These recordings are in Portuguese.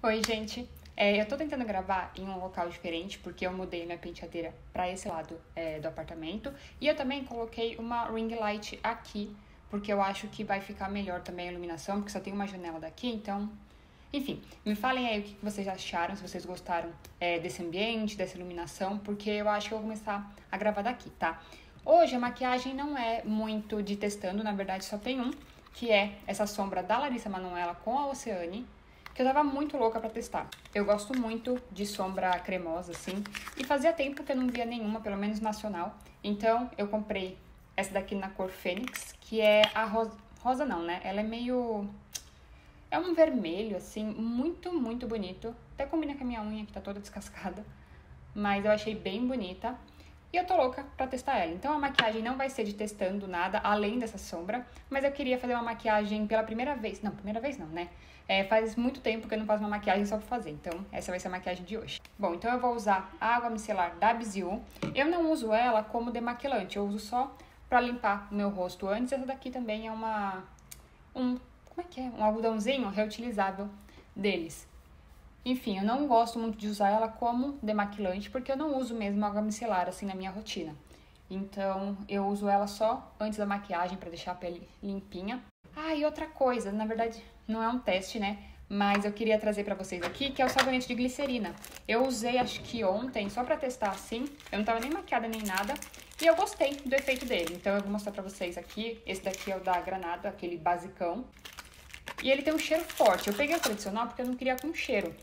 Oi, gente. É, eu tô tentando gravar em um local diferente porque eu mudei minha penteadeira para esse lado é, do apartamento e eu também coloquei uma ring light aqui porque eu acho que vai ficar melhor também a iluminação porque só tem uma janela daqui, então enfim, me falem aí o que vocês acharam, se vocês gostaram é, desse ambiente, dessa iluminação, porque eu acho que eu vou começar a gravar daqui, tá? Hoje a maquiagem não é muito de testando, na verdade só tem um, que é essa sombra da Larissa Manoela com a Oceane, eu tava muito louca pra testar. Eu gosto muito de sombra cremosa, assim, e fazia tempo que eu não via nenhuma, pelo menos nacional. Então, eu comprei essa daqui na cor Fênix, que é a rosa... Rosa não, né? Ela é meio é um vermelho, assim, muito, muito bonito. Até combina com a minha unha, que tá toda descascada. Mas eu achei bem bonita. E eu tô louca pra testar ela. Então a maquiagem não vai ser de testando nada, além dessa sombra. Mas eu queria fazer uma maquiagem pela primeira vez. Não, primeira vez não, né? É, faz muito tempo que eu não faço uma maquiagem só pra fazer. Então essa vai ser a maquiagem de hoje. Bom, então eu vou usar a água micelar da Biziu. Eu não uso ela como demaquilante. Eu uso só pra limpar o meu rosto antes. Essa daqui também é uma... Um como é que é? Um algodãozinho reutilizável deles. Enfim, eu não gosto muito de usar ela como demaquilante, porque eu não uso mesmo água micelar assim na minha rotina. Então, eu uso ela só antes da maquiagem para deixar a pele limpinha. Ah, e outra coisa, na verdade, não é um teste, né? Mas eu queria trazer para vocês aqui, que é o sabonete de glicerina. Eu usei acho que ontem, só para testar assim. Eu não tava nem maquiada nem nada. E eu gostei do efeito dele. Então eu vou mostrar para vocês aqui. Esse daqui é o da Granada, aquele basicão. E ele tem um cheiro forte. Eu peguei o tradicional porque eu não queria com cheiro.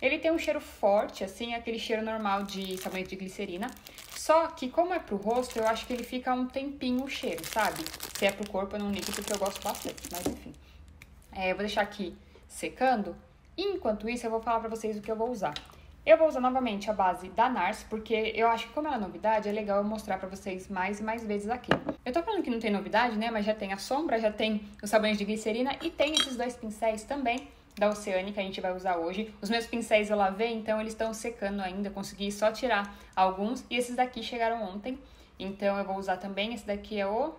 Ele tem um cheiro forte, assim, aquele cheiro normal de sabonete de glicerina. Só que, como é pro rosto, eu acho que ele fica um tempinho o cheiro, sabe? Se é pro corpo, eu não ligo porque eu gosto bastante, mas enfim. É, eu vou deixar aqui secando. Enquanto isso, eu vou falar pra vocês o que eu vou usar. Eu vou usar novamente a base da NARS, porque eu acho que como ela é novidade, é legal eu mostrar pra vocês mais e mais vezes aqui. Eu tô falando que não tem novidade, né, mas já tem a sombra, já tem os sabões de glicerina e tem esses dois pincéis também da que a gente vai usar hoje. Os meus pincéis eu lavei, então eles estão secando ainda, consegui só tirar alguns. E esses daqui chegaram ontem, então eu vou usar também. Esse daqui é o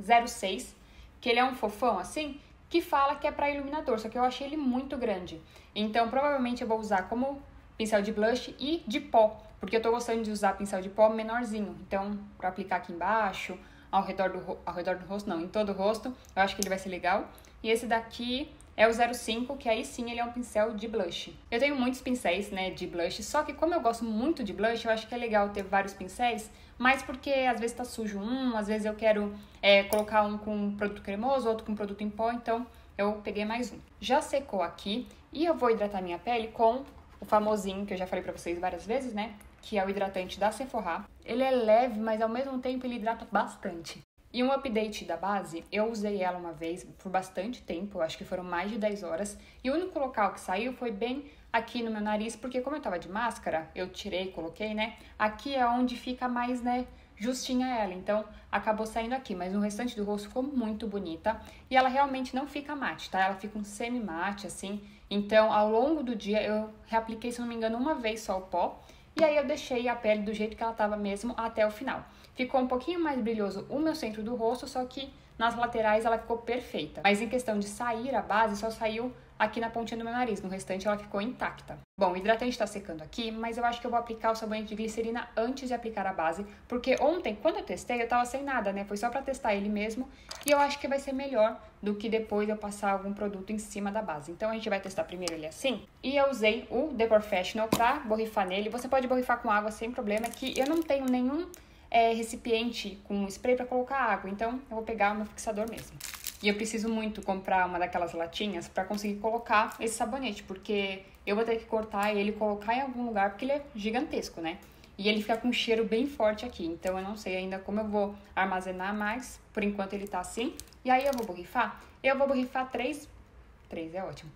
06, que ele é um fofão assim, que fala que é para iluminador, só que eu achei ele muito grande. Então provavelmente eu vou usar como pincel de blush e de pó, porque eu tô gostando de usar pincel de pó menorzinho. Então, para aplicar aqui embaixo, ao redor, do, ao redor do rosto, não, em todo o rosto, eu acho que ele vai ser legal. E esse daqui é o 05, que aí sim ele é um pincel de blush. Eu tenho muitos pincéis, né, de blush, só que como eu gosto muito de blush, eu acho que é legal ter vários pincéis, mas porque às vezes tá sujo um, às vezes eu quero é, colocar um com produto cremoso, outro com produto em pó, então eu peguei mais um. Já secou aqui e eu vou hidratar minha pele com o famosinho que eu já falei pra vocês várias vezes, né? Que é o hidratante da Sephora. Ele é leve, mas ao mesmo tempo ele hidrata bastante. E um update da base, eu usei ela uma vez por bastante tempo, acho que foram mais de 10 horas, e o único local que saiu foi bem aqui no meu nariz, porque como eu tava de máscara, eu tirei coloquei, né? Aqui é onde fica mais, né, justinha ela, então acabou saindo aqui, mas o restante do rosto ficou muito bonita e ela realmente não fica mate, tá? Ela fica um semi-mate, assim, então ao longo do dia eu reapliquei, se não me engano, uma vez só o pó e aí eu deixei a pele do jeito que ela tava mesmo até o final. Ficou um pouquinho mais brilhoso o meu centro do rosto, só que nas laterais ela ficou perfeita. Mas em questão de sair a base, só saiu aqui na pontinha do meu nariz. No restante ela ficou intacta. Bom, o hidratante está secando aqui, mas eu acho que eu vou aplicar o sabonete de glicerina antes de aplicar a base, porque ontem, quando eu testei, eu tava sem nada, né? Foi só para testar ele mesmo, e eu acho que vai ser melhor do que depois eu passar algum produto em cima da base. Então a gente vai testar primeiro ele assim. E eu usei o The Professional pra borrifar nele. Você pode borrifar com água sem problema, que eu não tenho nenhum é, recipiente com spray para colocar água, então eu vou pegar o meu fixador mesmo. E eu preciso muito comprar uma daquelas latinhas para conseguir colocar esse sabonete, porque eu vou ter que cortar ele e colocar em algum lugar, porque ele é gigantesco, né? E ele fica com um cheiro bem forte aqui, então eu não sei ainda como eu vou armazenar, mas por enquanto ele tá assim. E aí eu vou borrifar? Eu vou borrifar três... Três é ótimo.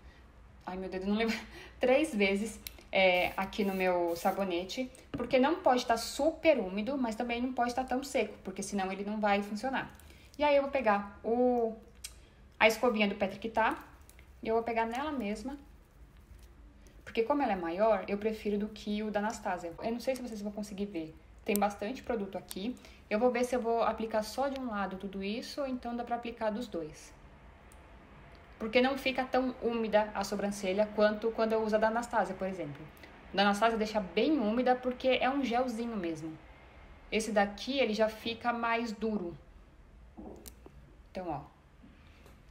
Ai, meu dedo não lembra. Três vezes é, aqui no meu sabonete, porque não pode estar tá super úmido, mas também não pode estar tá tão seco, porque senão ele não vai funcionar. E aí eu vou pegar o a escovinha do Patrick tá, e eu vou pegar nela mesma, porque como ela é maior, eu prefiro do que o da Anastasia. Eu não sei se vocês vão conseguir ver, tem bastante produto aqui. Eu vou ver se eu vou aplicar só de um lado tudo isso, ou então dá pra aplicar dos dois. porque não fica tão úmida a sobrancelha quanto quando eu uso a da Anastasia, por exemplo. Da Anastasia deixa bem úmida porque é um gelzinho mesmo. Esse daqui, ele já fica mais duro. Então, ó.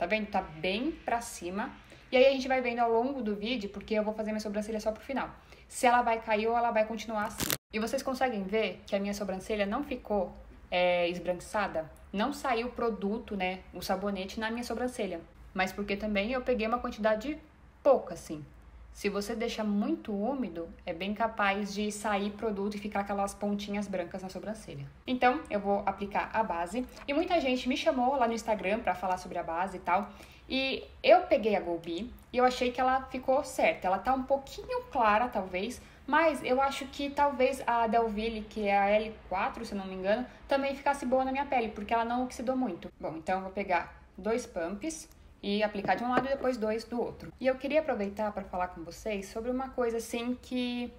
Tá vendo? Tá bem pra cima. E aí a gente vai vendo ao longo do vídeo, porque eu vou fazer minha sobrancelha só pro final. Se ela vai cair ou ela vai continuar assim. E vocês conseguem ver que a minha sobrancelha não ficou é, esbranquiçada? Não saiu o produto, né, o sabonete na minha sobrancelha. Mas porque também eu peguei uma quantidade pouca, assim. Se você deixa muito úmido, é bem capaz de sair produto e ficar aquelas pontinhas brancas na sobrancelha. Então, eu vou aplicar a base. E muita gente me chamou lá no Instagram para falar sobre a base e tal. E eu peguei a Golbi e eu achei que ela ficou certa. Ela tá um pouquinho clara, talvez, mas eu acho que talvez a Delville, que é a L4, se eu não me engano, também ficasse boa na minha pele, porque ela não oxidou muito. Bom, então eu vou pegar dois pumps e aplicar de um lado e depois dois do outro. E eu queria aproveitar para falar com vocês sobre uma coisa assim que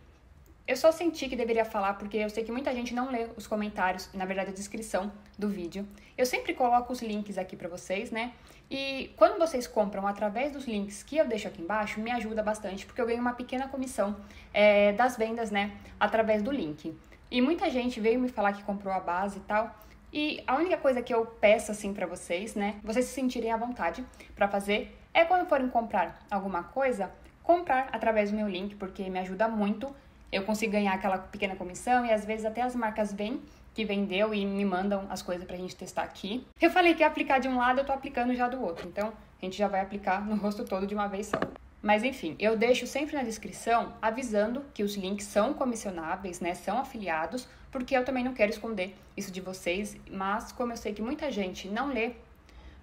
eu só senti que deveria falar porque eu sei que muita gente não lê os comentários, na verdade a descrição do vídeo. Eu sempre coloco os links aqui para vocês, né? E quando vocês compram através dos links que eu deixo aqui embaixo, me ajuda bastante porque eu ganho uma pequena comissão é, das vendas, né? Através do link. E muita gente veio me falar que comprou a base e tal. E a única coisa que eu peço assim para vocês, né, vocês se sentirem à vontade para fazer, é quando forem comprar alguma coisa, comprar através do meu link, porque me ajuda muito. Eu consigo ganhar aquela pequena comissão e às vezes até as marcas vêm que vendeu e me mandam as coisas pra gente testar aqui. Eu falei que ia aplicar de um lado, eu tô aplicando já do outro. Então, a gente já vai aplicar no rosto todo de uma vez só. Mas enfim, eu deixo sempre na descrição avisando que os links são comissionáveis, né? São afiliados, porque eu também não quero esconder isso de vocês, mas como eu sei que muita gente não lê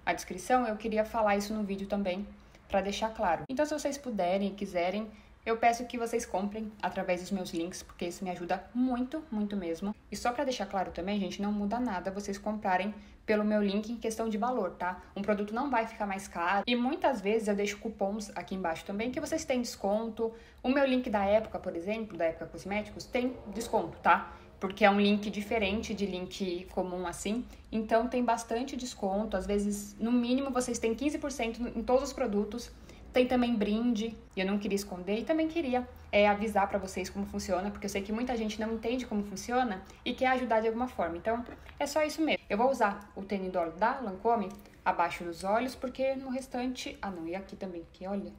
a descrição, eu queria falar isso no vídeo também para deixar claro. Então, se vocês puderem e quiserem, eu peço que vocês comprem através dos meus links, porque isso me ajuda muito, muito mesmo. E só para deixar claro também, gente, não muda nada vocês comprarem pelo meu link em questão de valor, tá? Um produto não vai ficar mais caro. E muitas vezes eu deixo cupons aqui embaixo também que vocês têm desconto. O meu link da época, por exemplo, da época cosméticos, tem desconto, tá? Porque é um link diferente de link comum assim. Então tem bastante desconto. Às vezes, no mínimo, vocês têm 15% em todos os produtos tem também brinde, e eu não queria esconder, e também queria é, avisar para vocês como funciona, porque eu sei que muita gente não entende como funciona e quer ajudar de alguma forma. Então, é só isso mesmo. Eu vou usar o Tenidor da Lancome abaixo dos olhos, porque no restante... Ah, não, e aqui também, que olha,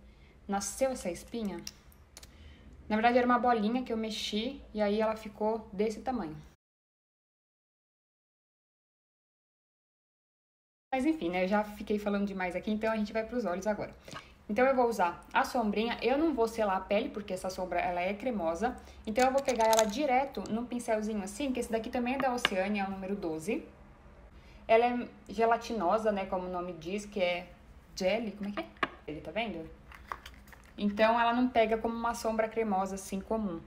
nasceu essa espinha. Na verdade, era uma bolinha que eu mexi e aí ela ficou desse tamanho. Mas enfim, né, eu já fiquei falando demais aqui, então a gente vai para os olhos agora. Então, eu vou usar a sombrinha. Eu não vou selar a pele, porque essa sombra ela é cremosa. Então, eu vou pegar ela direto no pincelzinho assim, que esse daqui também é da Oceania, é o número 12. Ela é gelatinosa, né, como o nome diz, que é jelly, como é que é? Ele tá vendo? Então, ela não pega como uma sombra cremosa, assim, comum.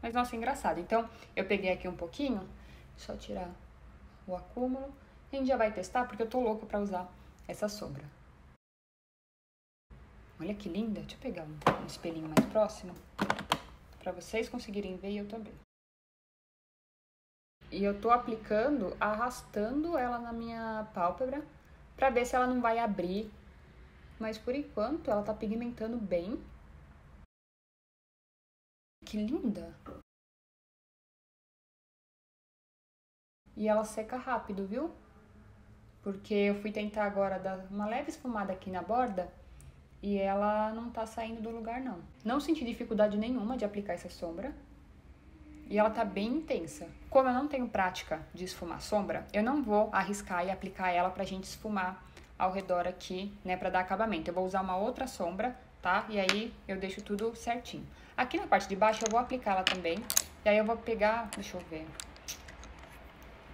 Mas, nossa, engraçado. Então, eu peguei aqui um pouquinho, só tirar o acúmulo. A gente já vai testar, porque eu tô louca pra usar essa sombra. Olha que linda. Deixa eu pegar um, um espelhinho mais próximo. Pra vocês conseguirem ver e eu também. E eu tô aplicando, arrastando ela na minha pálpebra pra ver se ela não vai abrir. Mas por enquanto ela tá pigmentando bem. Que linda! E ela seca rápido, viu? Porque eu fui tentar agora dar uma leve esfumada aqui na borda e ela não tá saindo do lugar não. Não senti dificuldade nenhuma de aplicar essa sombra. E ela tá bem intensa. Como eu não tenho prática de esfumar sombra, eu não vou arriscar e aplicar ela pra gente esfumar ao redor aqui, né, pra dar acabamento. Eu vou usar uma outra sombra, tá? E aí eu deixo tudo certinho. Aqui na parte de baixo eu vou aplicar ela também. E aí eu vou pegar, deixa eu ver,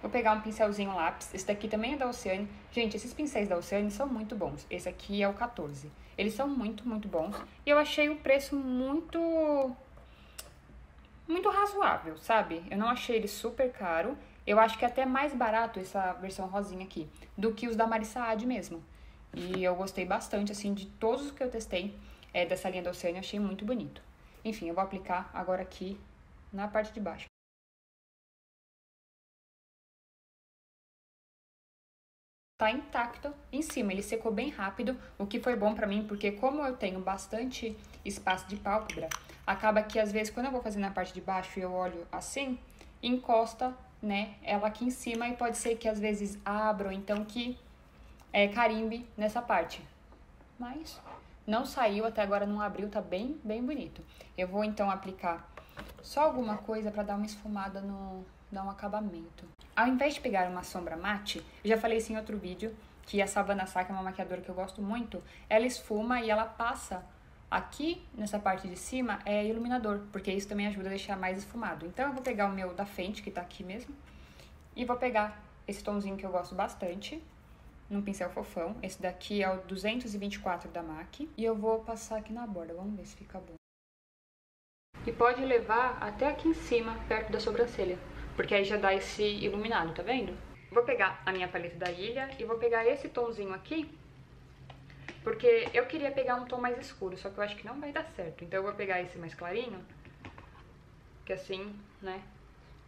Vou pegar um pincelzinho lápis. Esse daqui também é da Oceane. Gente, esses pincéis da Oceane são muito bons. Esse aqui é o 14. Eles são muito, muito bons. E eu achei o preço muito... Muito razoável, sabe? Eu não achei ele super caro. Eu acho que é até mais barato essa versão rosinha aqui do que os da Marissa Ad mesmo. E eu gostei bastante, assim, de todos os que eu testei é, dessa linha da Oceane. Achei muito bonito. Enfim, eu vou aplicar agora aqui na parte de baixo. Tá intacto em cima. Ele secou bem rápido, o que foi bom pra mim, porque como eu tenho bastante espaço de pálpebra, acaba que às vezes quando eu vou fazer na parte de baixo e eu olho assim, encosta, né, ela aqui em cima e pode ser que às vezes abra ou então que é, carimbe nessa parte. Mas não saiu, até agora não abriu, tá bem, bem bonito. Eu vou então aplicar só alguma coisa para dar uma esfumada no, dar um acabamento. Ao invés de pegar uma sombra mate, eu já falei isso em outro vídeo, que a Savannah Saka é uma maquiadora que eu gosto muito, ela esfuma e ela passa aqui nessa parte de cima é iluminador, porque isso também ajuda a deixar mais esfumado. Então eu vou pegar o meu da Fenty, que tá aqui mesmo, e vou pegar esse tomzinho que eu gosto bastante, num pincel fofão. Esse daqui é o 224 da MAC. E eu vou passar aqui na borda, vamos ver se fica bom. E pode levar até aqui em cima, perto da sobrancelha, porque aí já dá esse iluminado, tá vendo? Vou pegar a minha paleta da ilha e vou pegar esse tomzinho aqui, porque eu queria pegar um tom mais escuro, só que eu acho que não vai dar certo. Então eu vou pegar esse mais clarinho, que assim, né,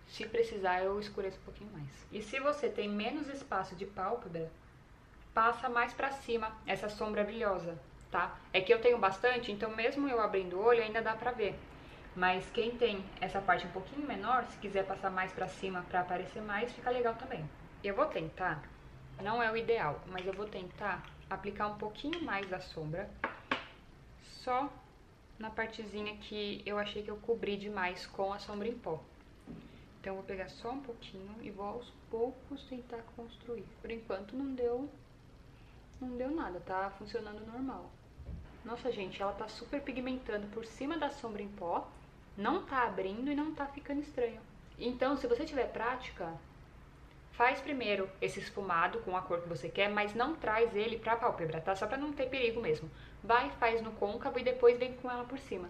se precisar eu escureço um pouquinho mais. E se você tem menos espaço de pálpebra, passa mais pra cima essa sombra brilhosa, tá? É que eu tenho bastante, então mesmo eu abrindo o olho ainda dá pra ver. Mas quem tem essa parte um pouquinho menor, se quiser passar mais pra cima pra aparecer mais, fica legal também. Eu vou tentar, não é o ideal, mas eu vou tentar aplicar um pouquinho mais da sombra, só na partezinha que eu achei que eu cobri demais com a sombra em pó. Então, eu vou pegar só um pouquinho e vou aos poucos tentar construir. Por enquanto, não deu não deu nada, tá funcionando normal. Nossa, gente, ela tá super pigmentando por cima da sombra em pó, não tá abrindo e não tá ficando estranho. Então, se você tiver prática, faz primeiro esse esfumado com a cor que você quer, mas não traz ele pra pálpebra, tá? Só pra não ter perigo mesmo. Vai, faz no côncavo e depois vem com ela por cima.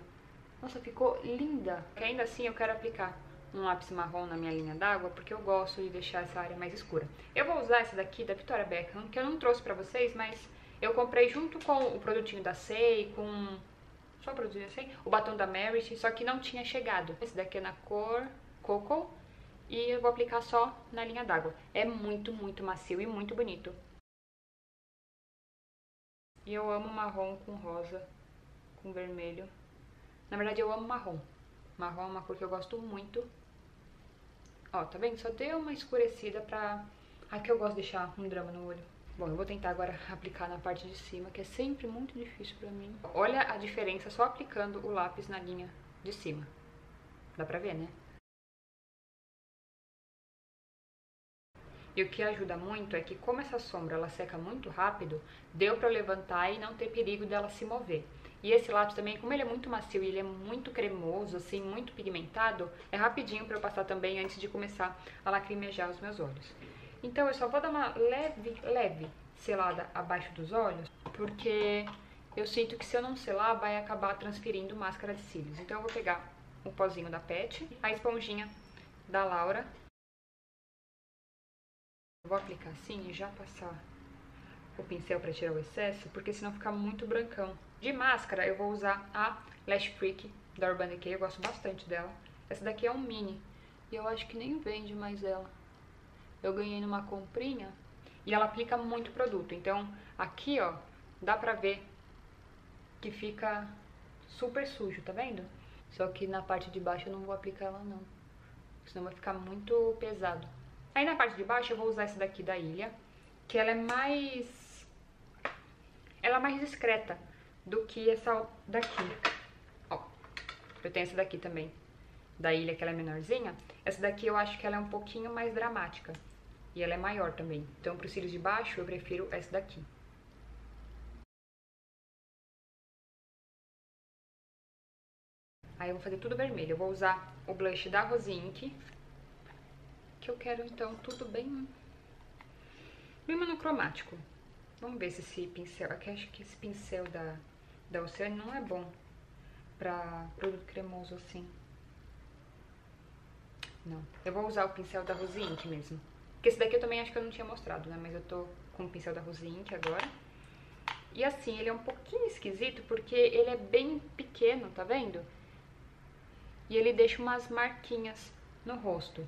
Nossa, ficou linda. Ainda assim, eu quero aplicar um lápis marrom na minha linha d'água, porque eu gosto de deixar essa área mais escura. Eu vou usar essa daqui da Victoria Beckham, que eu não trouxe pra vocês, mas eu comprei junto com o produtinho da Sei, com... Só da Sei? O batom da Merit, só que não tinha chegado. Esse daqui é na cor Coco, e eu vou aplicar só na linha d'água. É muito, muito macio e muito bonito. E eu amo marrom com rosa, com vermelho. Na verdade, eu amo marrom. Marrom é uma cor que eu gosto muito. Ó, tá vendo? Só deu uma escurecida pra... Aqui eu gosto de deixar um drama no olho. Bom, eu vou tentar agora aplicar na parte de cima, que é sempre muito difícil pra mim. Olha a diferença só aplicando o lápis na linha de cima. Dá pra ver, né? E o que ajuda muito é que como essa sombra ela seca muito rápido, deu pra levantar e não ter perigo dela se mover. E esse lápis também, como ele é muito macio e ele é muito cremoso, assim, muito pigmentado, é rapidinho para eu passar também antes de começar a lacrimejar os meus olhos. Então eu só vou dar uma leve, leve selada abaixo dos olhos, porque eu sinto que se eu não selar vai acabar transferindo máscara de cílios. Então eu vou pegar o pozinho da Pet, a esponjinha da Laura. vou aplicar assim e já passar o pincel para tirar o excesso, porque senão fica muito brancão. De máscara, eu vou usar a Lash Freak da Urban Decay, eu gosto bastante dela. Essa daqui é um mini, e eu acho que nem vende mais ela. Eu ganhei numa comprinha, e ela aplica muito produto. Então, aqui, ó, dá pra ver que fica super sujo, tá vendo? Só que na parte de baixo eu não vou aplicar ela, não. Senão vai ficar muito pesado. Aí na parte de baixo eu vou usar essa daqui da Ilha, que ela é mais... Ela é mais discreta do que essa daqui. Ó, eu tenho essa daqui também, da ilha, que ela é menorzinha. Essa daqui eu acho que ela é um pouquinho mais dramática. E ela é maior também. Então, para os cílios de baixo, eu prefiro essa daqui. Aí eu vou fazer tudo vermelho. Eu vou usar o blush da Rose que eu quero, então, tudo bem, bem monocromático. Vamos ver se esse pincel... Aqui acho que esse pincel da da Oceane não é bom pra produto cremoso assim. Não. Eu vou usar o pincel da Rose mesmo. Porque esse daqui eu também acho que eu não tinha mostrado, né? Mas eu tô com o pincel da Rose Ink agora. E assim, ele é um pouquinho esquisito porque ele é bem pequeno, tá vendo? E ele deixa umas marquinhas no rosto.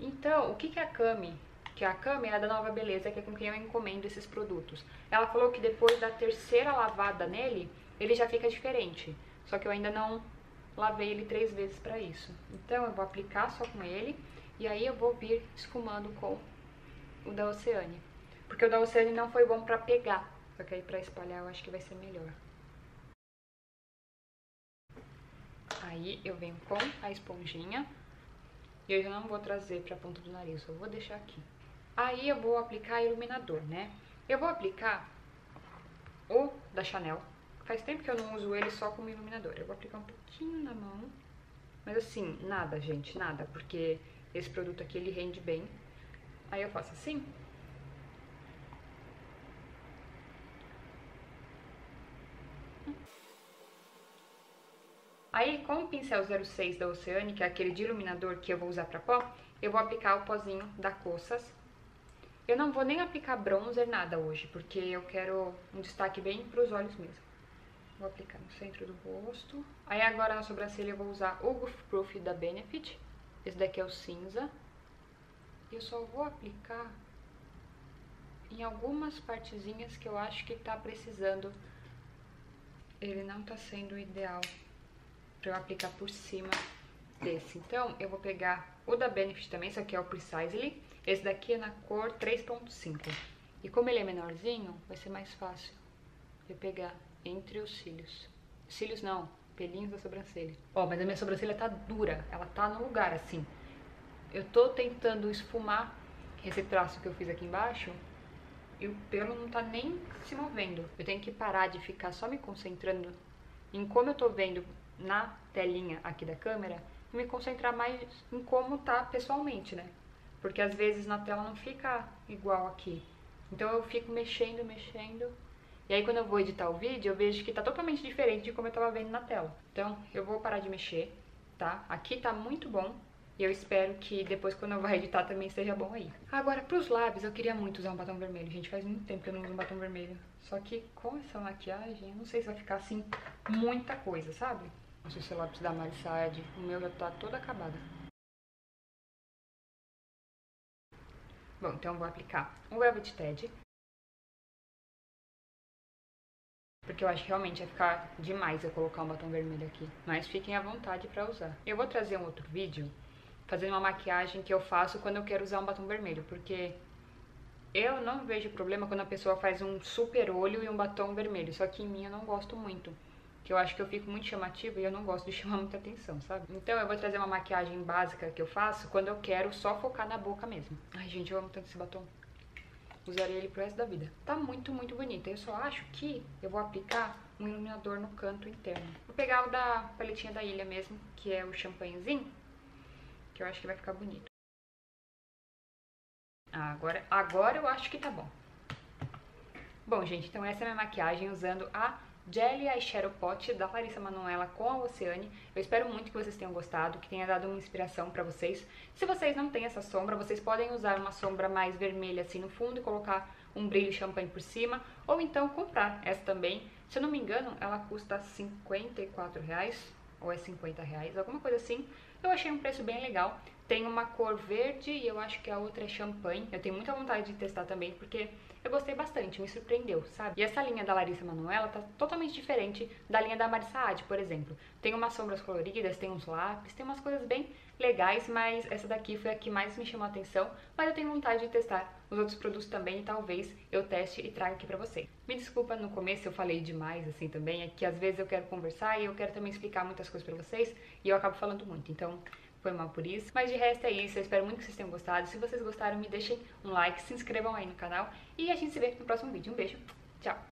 Então, o que, que a Cami, que é a câmera da Nova Beleza, que é com quem eu encomendo esses produtos. Ela falou que depois da terceira lavada nele, ele já fica diferente. Só que eu ainda não lavei ele três vezes para isso. Então eu vou aplicar só com ele e aí eu vou vir esfumando com o da Oceane. Porque o da Oceane não foi bom para pegar, só que aí pra espalhar eu acho que vai ser melhor. Aí eu venho com a esponjinha e eu já não vou trazer pra ponta do nariz, eu vou deixar aqui. Aí eu vou aplicar iluminador, né? Eu vou aplicar o da Chanel. Faz tempo que eu não uso ele só como iluminador. Eu vou aplicar um pouquinho na mão. Mas assim, nada, gente, nada. Porque esse produto aqui, ele rende bem. Aí eu faço assim. Aí, com o pincel 06 da Oceane, que é aquele de iluminador que eu vou usar pra pó, eu vou aplicar o pozinho da Coças eu não vou nem aplicar bronzer, nada hoje, porque eu quero um destaque bem pros olhos mesmo. Vou aplicar no centro do rosto. Aí agora na sobrancelha eu vou usar o Goof Proof da Benefit. Esse daqui é o cinza. Eu só vou aplicar em algumas partezinhas que eu acho que tá precisando. Ele não tá sendo ideal pra eu aplicar por cima desse. Então, eu vou pegar o da Benefit também, esse aqui é o Precisely. Esse daqui é na cor 3.5. E como ele é menorzinho, vai ser mais fácil de pegar entre os cílios. Cílios não, pelinhos da sobrancelha. Ó, mas a minha sobrancelha tá dura, ela tá no lugar assim. Eu tô tentando esfumar esse traço que eu fiz aqui embaixo e o pelo não tá nem se movendo. Eu tenho que parar de ficar só me concentrando em como eu tô vendo na telinha aqui da câmera e me concentrar mais em como tá pessoalmente, né? Porque às vezes na tela não fica igual aqui. Então eu fico mexendo, mexendo. E aí quando eu vou editar o vídeo, eu vejo que tá totalmente diferente de como eu tava vendo na tela. Então eu vou parar de mexer, tá? Aqui tá muito bom. E eu espero que depois quando eu vá editar também esteja bom aí. Agora, pros lábios, eu queria muito usar um batom vermelho. Gente, faz muito tempo que eu não uso um batom vermelho. Só que com essa maquiagem, eu não sei se vai ficar assim muita coisa, sabe? Não sei se o lápis da Marisade. O meu já tá todo acabado. Bom, então eu vou aplicar o Velvet Ted. Porque eu acho que realmente vai ficar demais eu colocar um batom vermelho aqui. Mas fiquem à vontade pra usar. Eu vou trazer um outro vídeo fazendo uma maquiagem que eu faço quando eu quero usar um batom vermelho. Porque eu não vejo problema quando a pessoa faz um super olho e um batom vermelho. Só que em mim eu não gosto muito que eu acho que eu fico muito chamativa e eu não gosto de chamar muita atenção, sabe? Então eu vou trazer uma maquiagem básica que eu faço quando eu quero só focar na boca mesmo. Ai, gente, eu amo tanto esse batom. Usaria ele pro resto da vida. Tá muito, muito bonita. Eu só acho que eu vou aplicar um iluminador no canto interno. Vou pegar o da paletinha da ilha mesmo, que é o champanhezinho, que eu acho que vai ficar bonito. Agora, agora eu acho que tá bom. Bom, gente, então essa é a minha maquiagem usando a Jelly Eyeshadow Pot da Larissa Manoela com a Oceane. Eu espero muito que vocês tenham gostado, que tenha dado uma inspiração pra vocês. Se vocês não têm essa sombra, vocês podem usar uma sombra mais vermelha assim no fundo e colocar um brilho champanhe por cima, ou então comprar essa também. Se eu não me engano, ela custa 54 reais, ou é 50 reais, alguma coisa assim. Eu achei um preço bem legal. Tem uma cor verde e eu acho que a outra é champanhe. Eu tenho muita vontade de testar também, porque eu gostei bastante, me surpreendeu, sabe? E essa linha da Larissa Manoela tá totalmente diferente da linha da Marissa Adi, por exemplo. Tem umas sombras coloridas, tem uns lápis, tem umas coisas bem legais, mas essa daqui foi a que mais me chamou a atenção. Mas eu tenho vontade de testar os outros produtos também e talvez eu teste e traga aqui pra vocês. Me desculpa, no começo eu falei demais assim também, é que às vezes eu quero conversar e eu quero também explicar muitas coisas pra vocês e eu acabo falando muito. Então, foi mal por isso. Mas de resto é isso, eu espero muito que vocês tenham gostado. Se vocês gostaram, me deixem um like, se inscrevam aí no canal e a gente se vê no próximo vídeo. Um beijo, tchau!